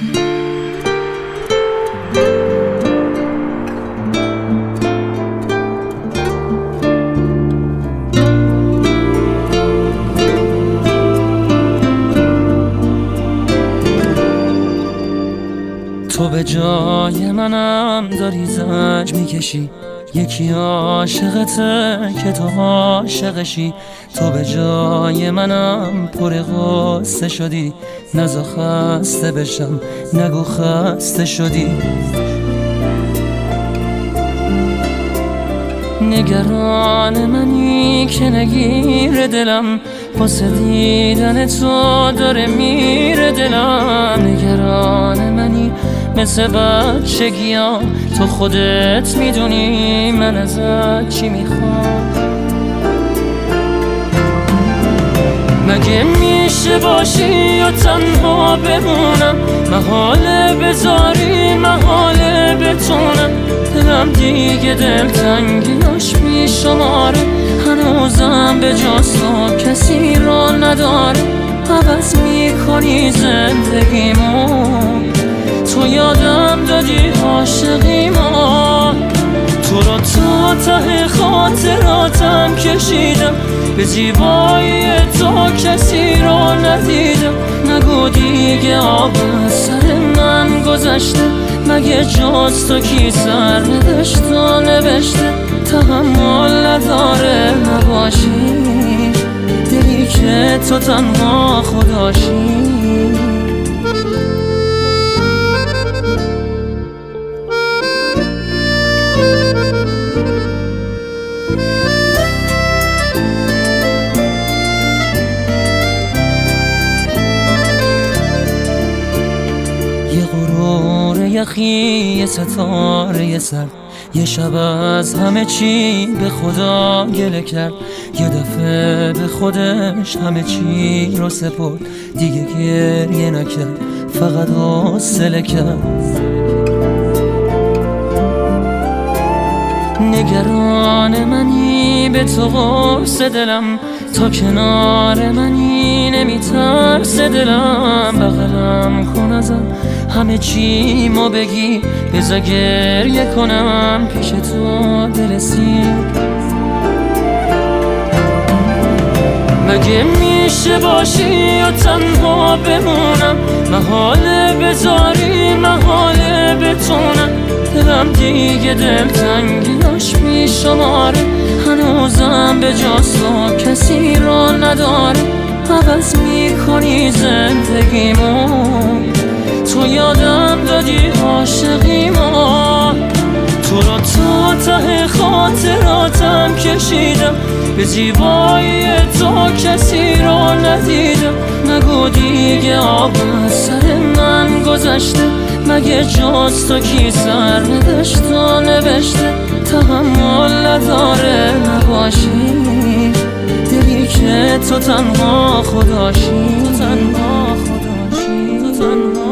thank you تو به جای منم داری زنج می‌کشی. یکی عاشقته که تو عاشقشی. تو به جای منم پر غصه شدی. نزا خسته بشم نگو خسته شدی. نگران منی که نگیر دلم. واسه دیدن تو داره میره دلم. نگران منی مثل بچگیام تو خودت می‌دونی من ازت چی می‌خوام. مگه میشه باشی یا تنها بمونم؟ محاله بذاری محاله بتونم. دلم دیگه دلتنگیاش میشماره هنوزم به جاستا کسی را نداره. عوض می‌کنی زندگیمو. تو یادم دادی عاشقی ما. تو را تا ته خاطراتم کشیدم. به زیبایی تو کسی را ندیدم. نگو دیگه آب سر من گذشته. مگه جاز تو کی سر نداشت نوشته؟ تحمل نداره نباشی. دلی که تو تنها خداشی یخی یه ستاره سر. یه شب از همه چی به خدا گله کرد. یه دفعه به خودش همه چی رو سپرد. دیگه گریه نکرد. فقط حوصله کرد. نگران منی به تو قرص دلم. تا کنار منی نمیترس دلم. بغلم کن ازم همه چی ما بگی. بزا گریه کنم پیش تو دل مگه میشه باشی یا تنها بمونم؟ محاله بذاری دلم دیگه دلتنگیاش میشماره هنوزم به جاستا کسی را نداره. عوض می‌کنی زندگیمو تو یادم دادی عاشقی ما تو را تا ته خاطراتم کشیدم. به زیبایی تو کسی را ندیدم. نگو دیگه آب سر من گذشته. مگه جاز تو کی سر نداشت و نوشته؟ تحمل نداره نباشی. دلی که تو تنها خداشی تو تنها خداشی تو تنها